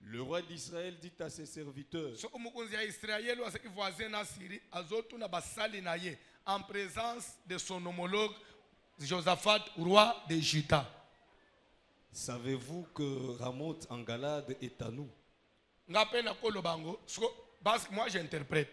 Le roi d'Israël dit à ses serviteurs, soko mokonzi ya israele oyo azalaki voisin na syrie azotuna basali na ye en présence de son homologue josaphat roi de juda Savez-vous que Ramoth en Galade est à nous nga mpe nakoloba yango soko bas- moi j'interprète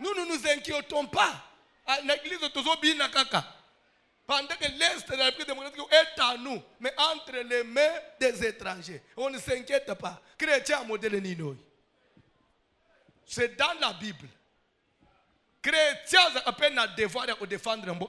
Nous ne nous, inquiétons pas. À ah, l'église de Tozobina caca. Pendant que l'Est de la République démocratique est à nous, mais entre les mains des étrangers. On ne s'inquiète pas. Chrétien modèle Ninoï. C'est dans la Bible. Chrétien a peine à devoir défendre un bon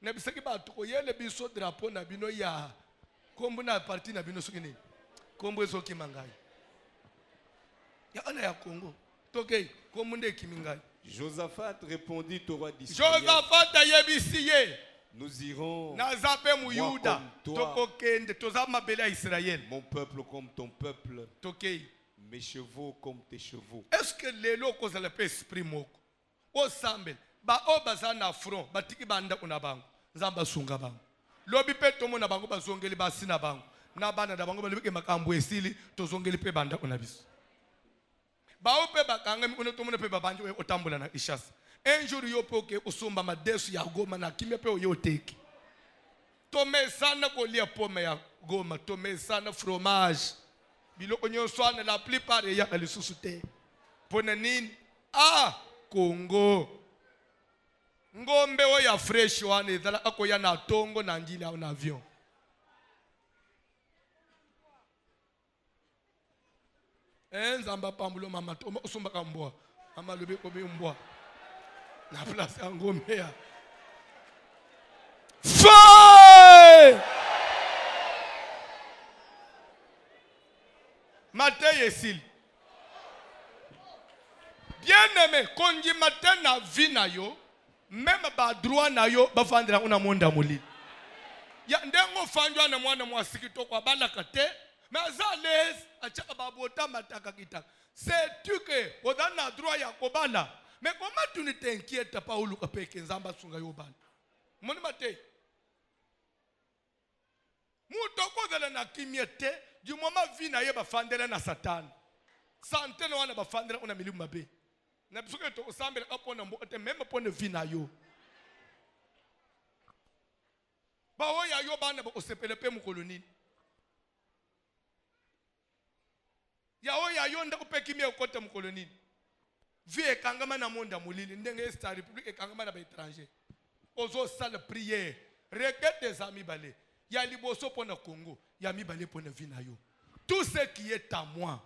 Nayebisaki bato koyele biso drapo na bino ya kombo na parti na bino soki nini kombo ezokima ngai yaana ya kongo tokei kombo nde ekimi ngai josaphat répondit au roi d'israël josaphat ayebisi ye nous irons naza mpe moyuda tokokende toza mabele ya israel mon peuple comme ton peuple tokei mes chevaux comme tes chevaux est ce que lelo okozala mpe esprit moko Bosambela baoyo baza na front batiki bandako na bango, Nzambe asunga bango. Lobi mpe tomona bango bazongeli basi na bango na bana na bango, balobi ke makambo esili, tozongeli mpe bandako na biso. Baoyo mpe bakangami kuna tomona mpe babandi oye kotambola na Kinshasa. Un jour yo mpe oke kosomba madesu ya Goma na kimia mpe oye oteki. Tomesana kolia pome ya Goma, tomesana fromage, biloko nyonso wana la plupart eyaka lisusu te. Mpo na nini? Ah Congo. Ngombe oyo ya fresh wana ezalaka koya na tongo na njila na avion. Eh, nzambe apambulo mama toma osombaka mbwa mama alobi komi mbwa na place ya ngombe ya fai mateya esili bien aime kondima te na vie na yo meme badroit na yo bafandela yango na monde ya molili ya ndenge ofandi wana mwana mwasi kitoko abalaka te me aza alaise atyaka babota mataka kitaka setu ke oza na droit ya kobala me koma tuni te inkieta pa oluka peke nzambe asunga yo obala moni mate Mutu akozala na kimia te du moment vie na ye ba fandela na satan. Sante na wana ba fandela ona milimu mabe. Na biso ke toko sambela ka pona mboka te meme pona vie na yo. Ba oya yo bana ba osepela pe mukolo nini? ya oyo ya yo ndako mpe kimia ekokota mokolo nini vie ekangama na monde ya molili ndenge est ya république ekangama na baétranger ozosala prière regrette eza mibale ya liboso mpo na congo ya mibale mpo na vie na yo tout ce qui est à moi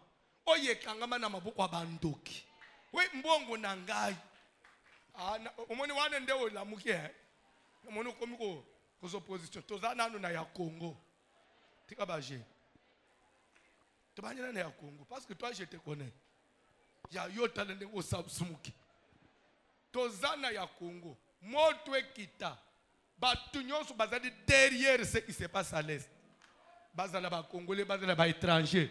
oyo ekangama na maboko ya bandoki we mbongo na ngai ah, omoni wana nde olamuki eh? omoni okomi kozwa position toza nano na ya congo tika ba jeu tobandi nani ya congo parce que toi je te connais ya yo tala ndenge osabsumuki toza na ya congo moto ekita bato nyonso bazali derrière ce qui se passe à l'est bazala bacongolais bazala baétranger